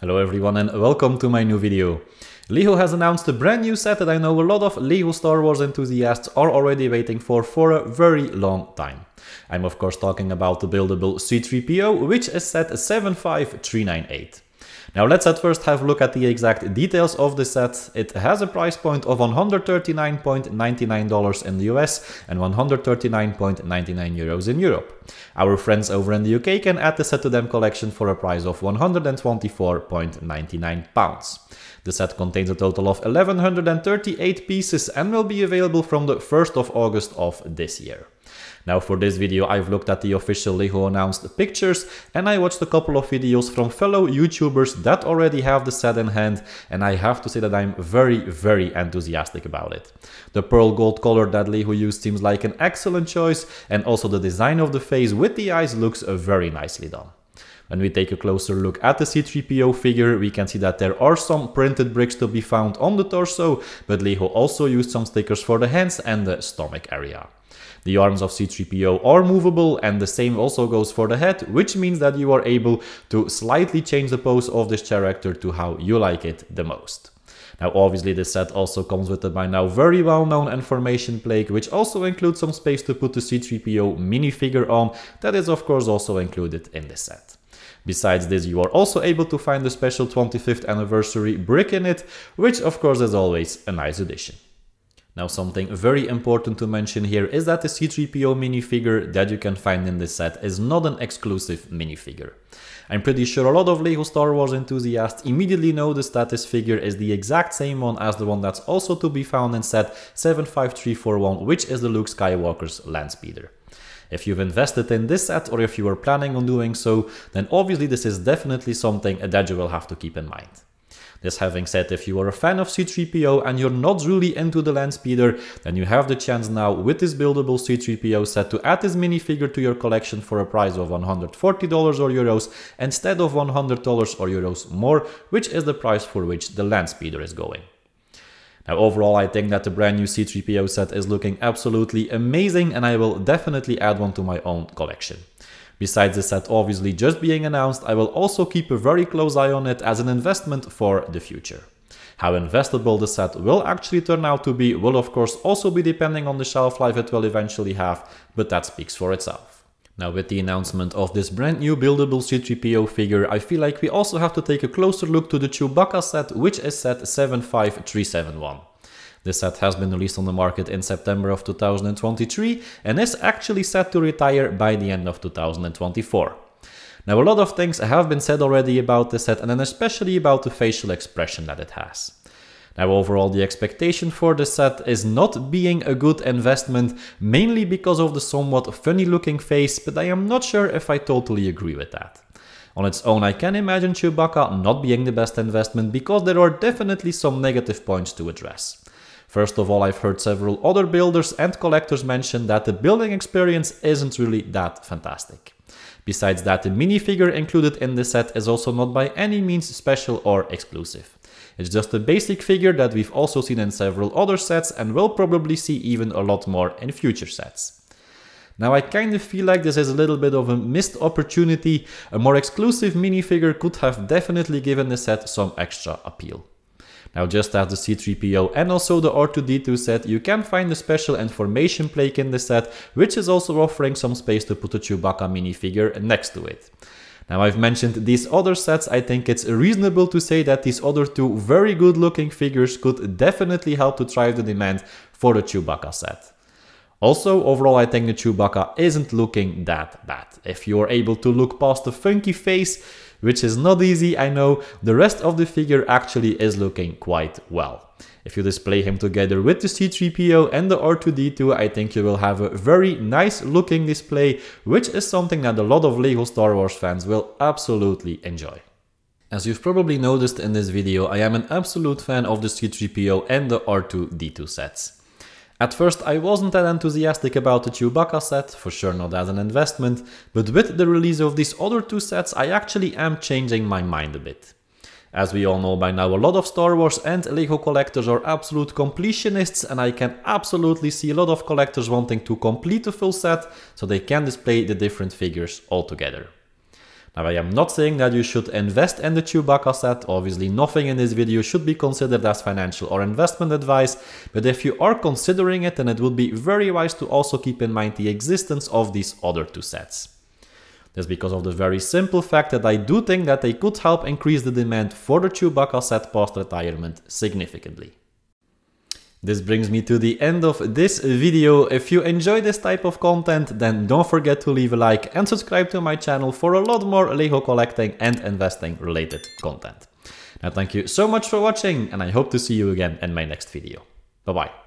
Hello everyone and welcome to my new video. Lego has announced a brand new set that I know a lot of Lego Star Wars enthusiasts are already waiting for for a very long time. I'm of course talking about the buildable C-3PO, which is set 75398. Now let's at first have a look at the exact details of the set. It has a price point of $139.99 in the US and 139.99 euros in Europe. Our friends over in the UK can add the set to them collection for a price of 124.99 pounds. The set contains a total of 1138 pieces and will be available from the 1st of August of this year. Now for this video I've looked at the official Lego announced pictures and I watched a couple of videos from fellow YouTubers that already have the set in hand and I have to say that I'm very very enthusiastic about it. The pearl gold color that Lego used seems like an excellent choice and also the design of the face with the eyes looks very nicely done. When we take a closer look at the C-3PO figure, we can see that there are some printed bricks to be found on the torso, but Lego also used some stickers for the hands and the stomach area. The arms of C-3PO are movable and the same also goes for the head, which means that you are able to slightly change the pose of this character to how you like it the most. Now obviously this set also comes with the by now very well known information plaque which also includes some space to put the C-3PO minifigure on that is of course also included in this set. Besides this you are also able to find the special 25th anniversary brick in it which of course is always a nice addition. Now something very important to mention here is that the C-3PO minifigure that you can find in this set is not an exclusive minifigure. I'm pretty sure a lot of LEGO Star Wars enthusiasts immediately know the status figure is the exact same one as the one that's also to be found in set 75341 which is the Luke Skywalker's Landspeeder. If you've invested in this set or if you are planning on doing so, then obviously this is definitely something that you will have to keep in mind. This having said, if you are a fan of C-3PO and you're not really into the land speeder, then you have the chance now with this buildable C-3PO set to add this minifigure to your collection for a price of $140 or euros instead of $100 or euros more, which is the price for which the land speeder is going. Now overall I think that the brand new C-3PO set is looking absolutely amazing and I will definitely add one to my own collection. Besides the set obviously just being announced, I will also keep a very close eye on it as an investment for the future. How investable the set will actually turn out to be will of course also be depending on the shelf life it will eventually have, but that speaks for itself. Now with the announcement of this brand new buildable C-3PO figure, I feel like we also have to take a closer look to the Chewbacca set, which is set 75371. This set has been released on the market in September of 2023 and is actually set to retire by the end of 2024. Now a lot of things have been said already about this set and then especially about the facial expression that it has. Now overall the expectation for the set is not being a good investment mainly because of the somewhat funny looking face but I am not sure if I totally agree with that. On its own I can imagine Chewbacca not being the best investment because there are definitely some negative points to address. First of all, I've heard several other builders and collectors mention that the building experience isn't really that fantastic. Besides that, the minifigure included in the set is also not by any means special or exclusive. It's just a basic figure that we've also seen in several other sets and will probably see even a lot more in future sets. Now I kind of feel like this is a little bit of a missed opportunity, a more exclusive minifigure could have definitely given the set some extra appeal. Now just as the C-3PO and also the R2-D2 set, you can find the special information plaque in the set, which is also offering some space to put a Chewbacca minifigure next to it. Now I've mentioned these other sets, I think it's reasonable to say that these other two very good looking figures could definitely help to drive the demand for the Chewbacca set. Also, overall I think the Chewbacca isn't looking that bad. If you're able to look past the funky face, which is not easy, I know. The rest of the figure actually is looking quite well. If you display him together with the C-3PO and the R2-D2, I think you will have a very nice looking display, which is something that a lot of LEGO Star Wars fans will absolutely enjoy. As you've probably noticed in this video, I am an absolute fan of the C-3PO and the R2-D2 sets. At first I wasn't that enthusiastic about the Chewbacca set, for sure not as an investment, but with the release of these other two sets I actually am changing my mind a bit. As we all know by now, a lot of Star Wars and LEGO collectors are absolute completionists and I can absolutely see a lot of collectors wanting to complete the full set so they can display the different figures all together. Now I am not saying that you should invest in the Chewbacca set, obviously nothing in this video should be considered as financial or investment advice, but if you are considering it then it would be very wise to also keep in mind the existence of these other two sets. That's because of the very simple fact that I do think that they could help increase the demand for the Chewbacca set post retirement significantly. This brings me to the end of this video. If you enjoy this type of content, then don't forget to leave a like and subscribe to my channel for a lot more LEGO collecting and investing related content. Now thank you so much for watching and I hope to see you again in my next video. Bye bye.